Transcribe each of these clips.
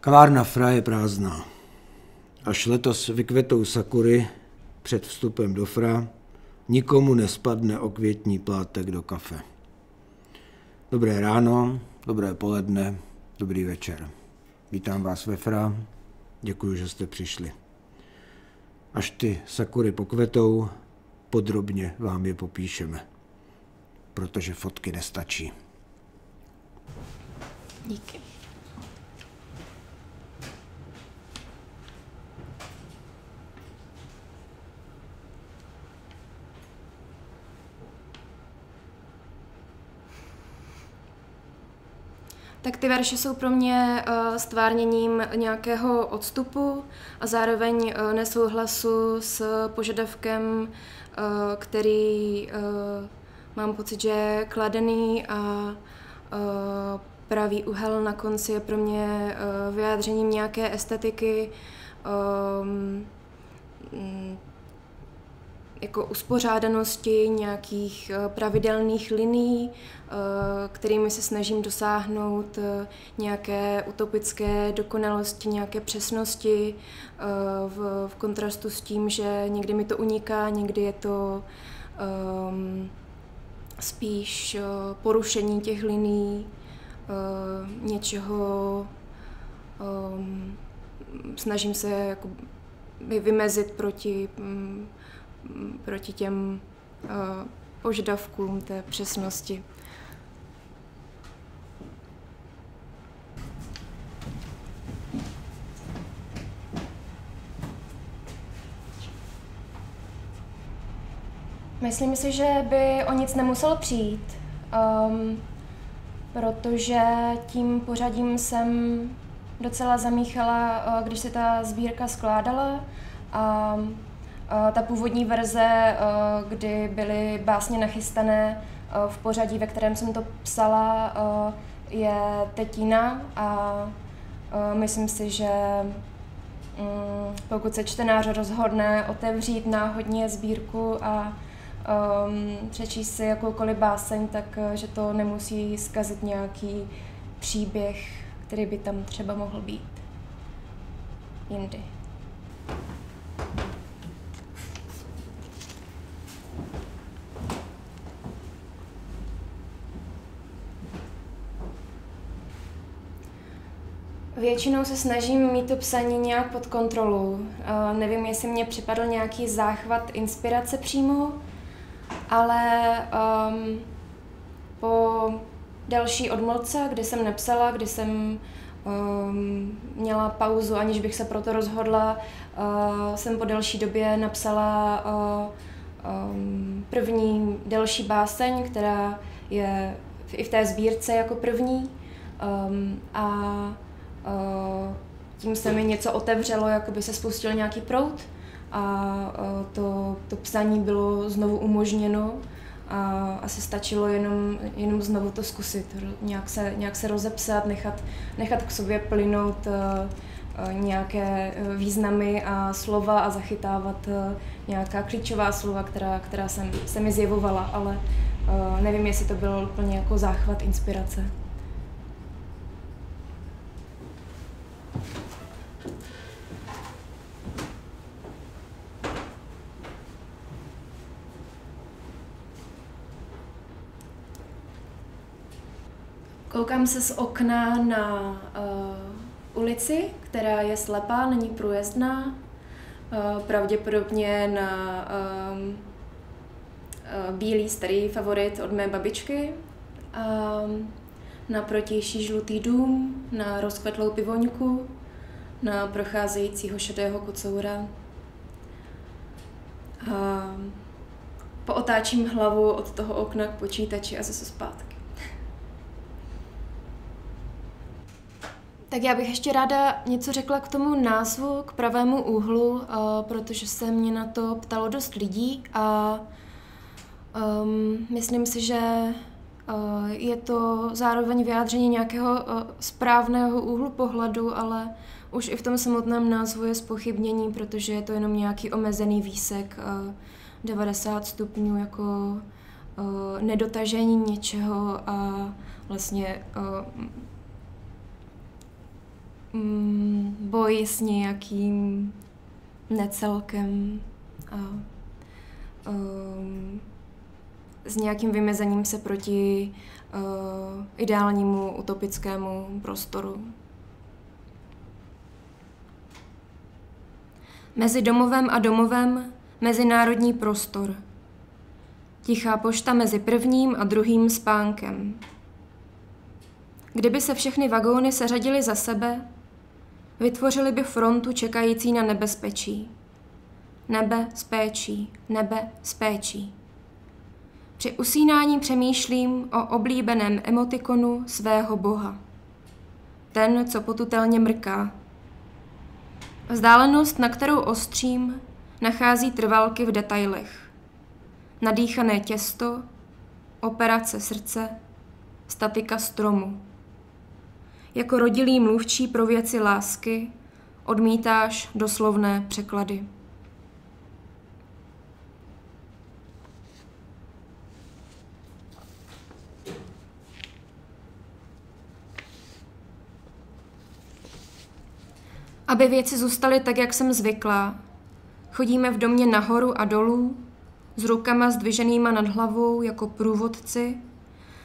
Kavárna Fra je prázdná. Až letos vykvetou sakury před vstupem do Fra, nikomu nespadne okvětní plátek do kafe. Dobré ráno, dobré poledne, dobrý večer. Vítám vás ve Fra, děkuji, že jste přišli. Až ty sakury pokvetou, podrobně vám je popíšeme, protože fotky nestačí. Díky. Tak ty verše jsou pro mě uh, stvárněním nějakého odstupu a zároveň uh, nesouhlasu s požadavkem, uh, který uh, mám pocit, že je kladený a uh, pravý úhel. Na konci je pro mě uh, vyjádřením nějaké estetiky, um, jako uspořádanosti nějakých eh, pravidelných liní, eh, kterými se snažím dosáhnout eh, nějaké utopické dokonalosti, nějaké přesnosti v, kontrastu s tím, že někdy mi to uniká, někdy je to um, spíš porušení těch liní, uh, něčeho, um, snažím se jako vymezit proti um, proti těm uh, požadavkům té přesnosti. Myslím si, že by o nic nemuselo přijít, um, protože tím pořadím jsem docela zamíchala, uh, když se ta sbírka skládala. Um, ta původní verze, kdy byly básně nachystané v pořadí, ve kterém jsem to psala, je Tetina a myslím si, že mm, pokud se čtenář rozhodne otevřít náhodně sbírku a um, přečíst si jakoukoliv báseň, tak že to nemusí zkazit nějaký příběh, který by tam třeba mohl být jindy. Většinou se snažím mít to psaní nějak pod kontrolou. Uh, nevím, jestli mě připadl nějaký záchvat inspirace přímo, ale um, po další odmlce, kdy jsem nepsala, kdy jsem um, měla pauzu, aniž bych se proto rozhodla, uh, jsem po delší době napsala uh, um, první delší báseň, která je i v té sbírce jako první. Um, a Eh, tím se mi něco otevřelo, jako by se spustil nějaký prout a eh, to, to psaní bylo znovu umožněno a asi stačilo jenom, jenom znovu to zkusit, nějak se, nějak se rozepsat, nechat, nechat k sobě plynout uh, nějaké významy a slova a zachytávat nějaká klíčová slova, která, která se mi zjevovala, ale nevím, jestli to byl úplně jako záchvat inspirace. Koukám se z okna na uh, ulici, která je slepá, není průjezdná. Uh, pravděpodobně na um, uh, bílý starý favorit od mé babičky. Um, na protější žlutý dům, na rozkvetlou pivoňku, na procházejícího šedého kocoura. Um, pootáčím hlavu od toho okna k počítači a zase zpátky. Tak já bych ještě ráda něco řekla k tomu názvu, k pravému úhlu, uh, protože se mě na to ptalo dost lidí a um, myslím si, že uh, je to zároveň vyjádření nějakého uh, správného úhlu pohledu, ale už i v tom samotném názvu je spochybnění, protože je to jenom nějaký omezený výsek, uh, 90 stupňů jako nedotažení něčeho a vlastně mm, boj s nějakým necelkem a um, s nějakým vymezením se proti uh, ideálnímu utopickému prostoru. Mezi domovem a domovem mezinárodní prostor. Tichá pošta mezi prvním a druhým spánkem. Kdyby se všechny vagóny seřadily za sebe, vytvořili by frontu čekající na nebezpečí. Nebe s péčí, nebe s péčí. Při usínání přemýšlím o oblíbeném emotikonu svého boha. Ten, co potutelně mrká. Vzdálenost, na kterou ostřím, nachází trvalky v detailech. Nadýchané těsto, operace srdce, statika stromu. Jako rodilý mluvčí pro věci lásky odmítáš doslovné překlady. Aby věci zůstaly tak, jak jsem zvyklá. Chodíme v domě nahoru a dolů, s rukama zdviženýma nad hlavou jako průvodci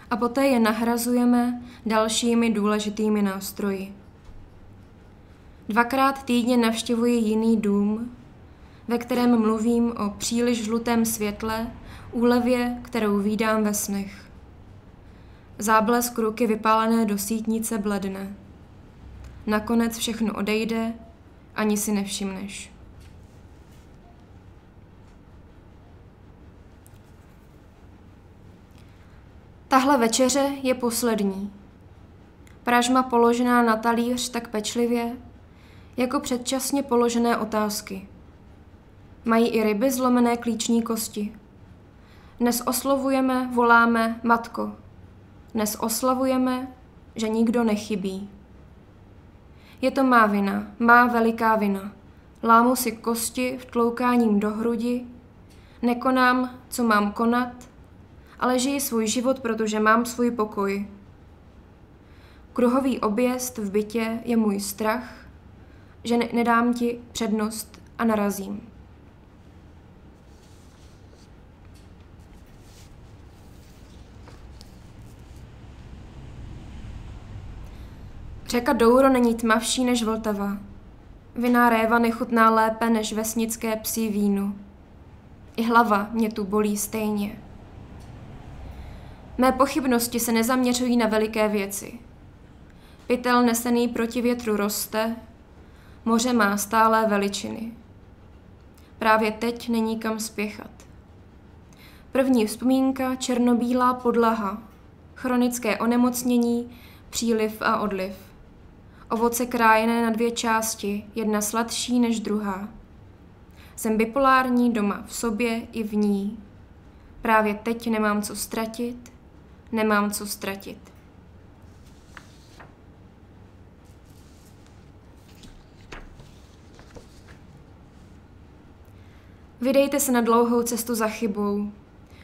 a poté je nahrazujeme dalšími důležitými nástroji. Dvakrát týdně navštěvuji jiný dům, ve kterém mluvím o příliš žlutém světle, úlevě, kterou výdám ve snech. Záblesk ruky vypálené do sítnice bledne. Nakonec všechno odejde, ani si nevšimneš. Tahle večeře je poslední. Pražma položená na talíř tak pečlivě, jako předčasně položené otázky. Mají i ryby zlomené klíční kosti. Dnes oslovujeme, voláme matko. Dnes oslavujeme, že nikdo nechybí. Je to má vina, má veliká vina. Lámu si kosti v tloukáním do hrudi, nekonám, co mám konat, ale žiji svůj život, protože mám svůj pokoj. Kruhový objezd v bytě je můj strach, že ne- nedám ti přednost a narazím. Řeka Douro není tmavší než Vltava. Viná réva nechutná lépe než vesnické psí vínu. I hlava mě tu bolí stejně. Mé pochybnosti se nezaměřují na veliké věci. Pytel nesený proti větru roste, moře má stálé veličiny. Právě teď není kam spěchat. První vzpomínka černobílá podlaha, chronické onemocnění, příliv a odliv. Ovoce krájené na dvě části, jedna sladší než druhá. Jsem bipolární doma v sobě i v ní. Právě teď nemám co ztratit, nemám co ztratit. Vydejte se na dlouhou cestu za chybou.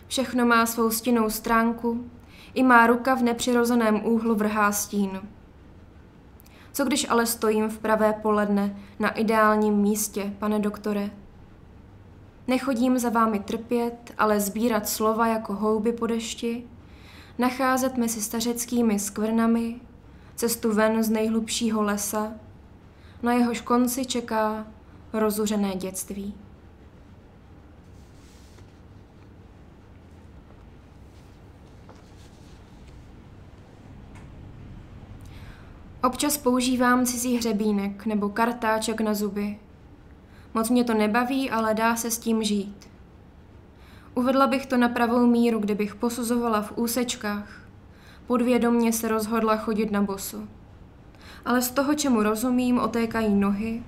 Všechno má svou stinnou stránku, i má ruka v nepřirozeném úhlu vrhá stín. Co když ale stojím v pravé poledne na ideálním místě, pane doktore? Nechodím za vámi trpět, ale sbírat slova jako houby po dešti, nacházet mezi stařeckými skvrnami, cestu ven z nejhlubšího lesa, na jehož konci čeká rozuřené dětství. Občas používám cizí hřebínek nebo kartáček na zuby. Moc mě to nebaví, ale dá se s tím žít. Uvedla bych to na pravou míru, kdybych posuzovala v úsečkách. Podvědomně se rozhodla chodit na bosu. Ale z toho, čemu rozumím, otékají nohy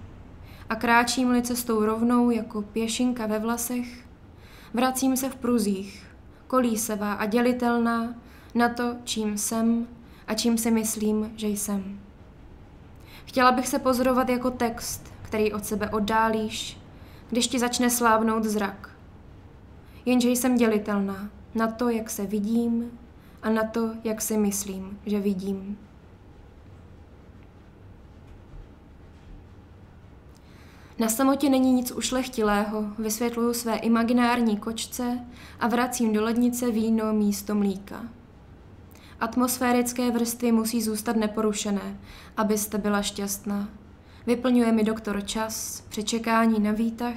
a kráčím-li cestou rovnou jako pěšinka ve vlasech, vracím se v pruzích, kolísevá a dělitelná na to, čím jsem a čím si myslím, že jsem. Chtěla bych se pozorovat jako text, který od sebe oddálíš, když ti začne slábnout zrak. Jenže jsem dělitelná na to, jak se vidím a na to, jak si myslím, že vidím. Na samotě není nic ušlechtilého, vysvětluju své imaginární kočce a vracím do lednice víno místo mlíka. Atmosférické vrstvy musí zůstat neporušené, abyste byla šťastná. Vyplňuje mi doktor čas při čekání na výtah.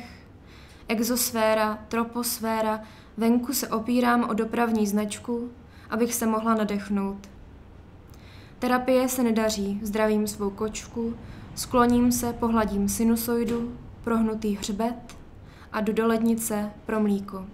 Exosféra, troposféra, venku se opírám o dopravní značku, abych se mohla nadechnout. Terapie se nedaří, zdravím svou kočku, skloním se, pohladím sinusoidu, prohnutý hřbet a do lednice pro mlíko.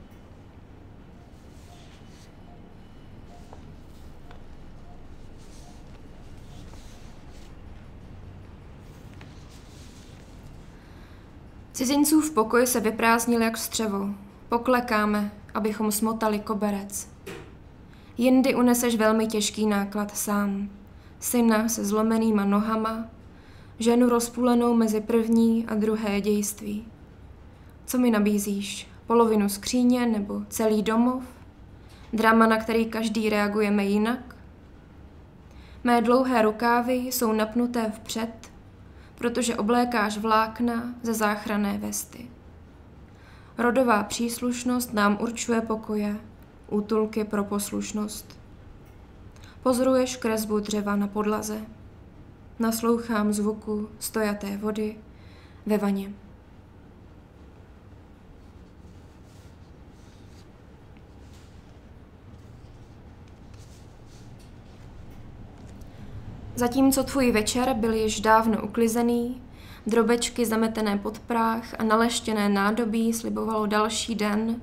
Cizinců v pokoji se vyprázdnil jak střevo. Poklekáme, abychom smotali koberec. Jindy uneseš velmi těžký náklad sám. Syna se zlomenýma nohama, ženu rozpůlenou mezi první a druhé dějství. Co mi nabízíš? Polovinu skříně nebo celý domov? Drama, na který každý reagujeme jinak? Mé dlouhé rukávy jsou napnuté vpřed, protože oblékáš vlákna ze záchrané vesty. Rodová příslušnost nám určuje pokoje, útulky pro poslušnost. Pozoruješ kresbu dřeva na podlaze. Naslouchám zvuku stojaté vody ve vaně. Zatímco tvůj večer byl již dávno uklizený, drobečky zametené pod práh a naleštěné nádobí slibovalo další den,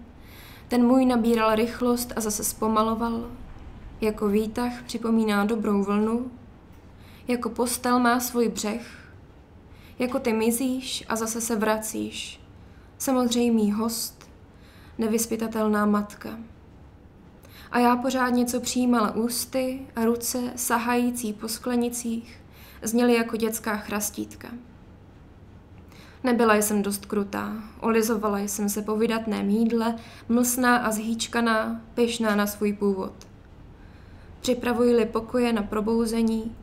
ten můj nabíral rychlost a zase zpomaloval. Jako výtah připomíná dobrou vlnu, jako postel má svůj břeh, jako ty mizíš a zase se vracíš. Samozřejmý host, nevyspytatelná matka a já pořád něco přijímala ústy a ruce, sahající po sklenicích, zněly jako dětská chrastítka. Nebyla jsem dost krutá, olizovala jsem se po vydatném jídle, mlsná a zhýčkaná, pyšná na svůj původ. Připravuji-li pokoje na probouzení,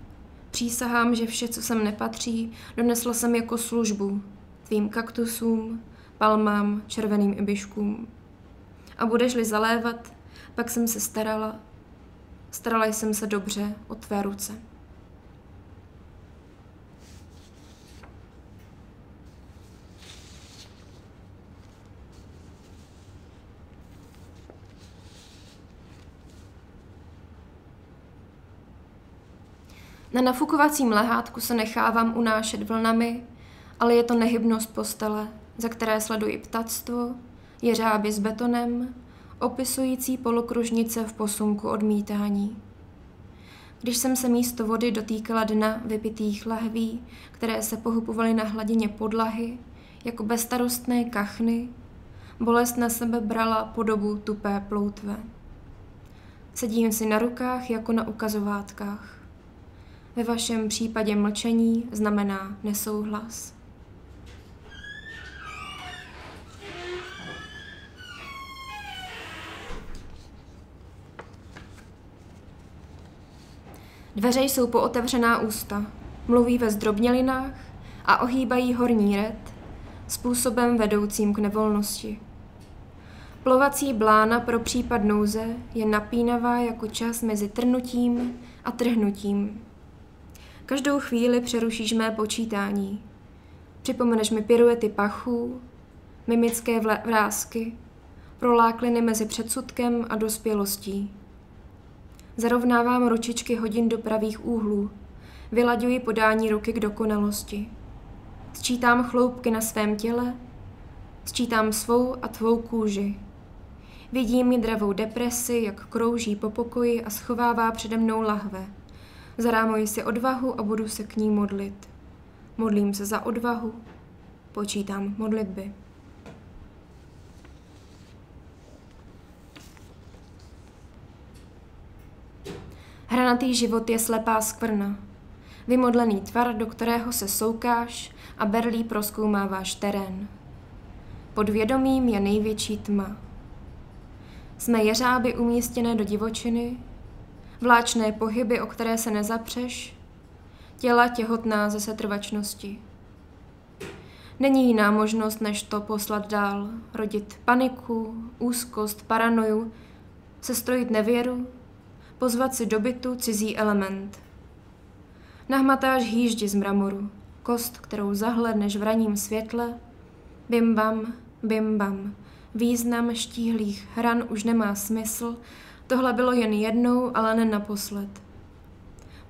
přísahám, že vše, co sem nepatří, donesla jsem jako službu tvým kaktusům, palmám, červeným ibiškům. A budeš-li zalévat, pak jsem se starala, starala jsem se dobře o tvé ruce. Na nafukovacím lehátku se nechávám unášet vlnami, ale je to nehybnost postele, za které sleduji ptactvo, jeřáby s betonem, opisující polokružnice v posunku odmítání. Když jsem se místo vody dotýkala dna vypitých lahví, které se pohybovaly na hladině podlahy, jako bezstarostné kachny, bolest na sebe brala podobu tupé ploutve. Sedím si na rukách jako na ukazovátkách. Ve vašem případě mlčení znamená nesouhlas. Dveře jsou pootevřená ústa, mluví ve zdrobnělinách a ohýbají horní red, způsobem vedoucím k nevolnosti. Plovací blána pro případ nouze je napínavá jako čas mezi trnutím a trhnutím. Každou chvíli přerušíš mé počítání. Připomeneš mi piruety pachů, mimické vrázky, prolákliny mezi předsudkem a dospělostí. Zarovnávám ručičky hodin do pravých úhlů. Vylaďuji podání ruky k dokonalosti. Sčítám chloupky na svém těle, sčítám svou a tvou kůži. Vidím mi dravou depresi, jak krouží po pokoji a schovává přede mnou lahve. Zarámuji si odvahu a budu se k ní modlit. Modlím se za odvahu, počítám modlitby. Hranatý život je slepá skvrna. Vymodlený tvar, do kterého se soukáš a berlí proskoumáváš terén. Pod vědomím je největší tma. Jsme jeřáby umístěné do divočiny, vláčné pohyby, o které se nezapřeš, těla těhotná ze setrvačnosti. Není jiná možnost, než to poslat dál, rodit paniku, úzkost, paranoju, sestrojit nevěru, pozvat si do bytu cizí element. Nahmatáš hýždi z mramoru, kost, kterou zahledneš v raním světle, bim bam, bim bam. Význam štíhlých hran už nemá smysl, tohle bylo jen jednou, ale ne naposled.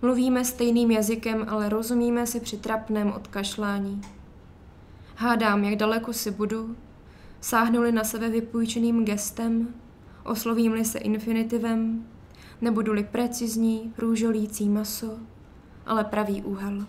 Mluvíme stejným jazykem, ale rozumíme si při trapném odkašlání. Hádám, jak daleko si budu, sáhnuli na sebe vypůjčeným gestem, oslovím-li se infinitivem, nebudu-li precizní, růžolící maso, ale pravý úhel.